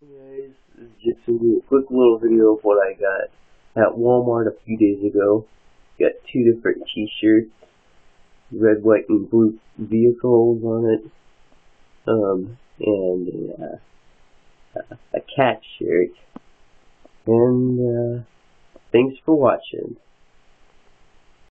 guys, this is just a quick little video of what I got at Walmart a few days ago. Got two different t-shirts, red, white, and blue vehicles on it, um, and uh, a cat shirt. And uh, thanks for watching.